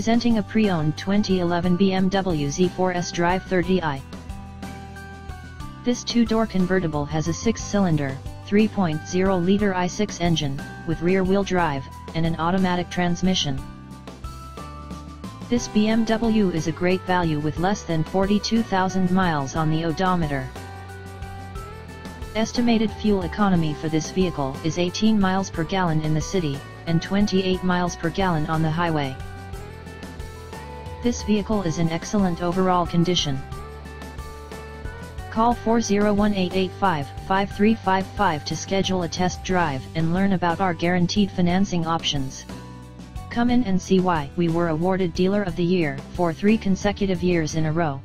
Presenting a pre-owned 2011 BMW Z4 sDrive30i. This two-door convertible has a six-cylinder, 3.0-liter i6 engine, with rear-wheel drive, and an automatic transmission. This BMW is a great value with less than 42,000 miles on the odometer. Estimated fuel economy for this vehicle is 18 miles per gallon in the city, and 28 miles per gallon on the highway. This vehicle is in excellent overall condition. Call 401-885-5355 to schedule a test drive and learn about our guaranteed financing options. Come in and see why we were awarded Dealer of the Year for three consecutive years in a row.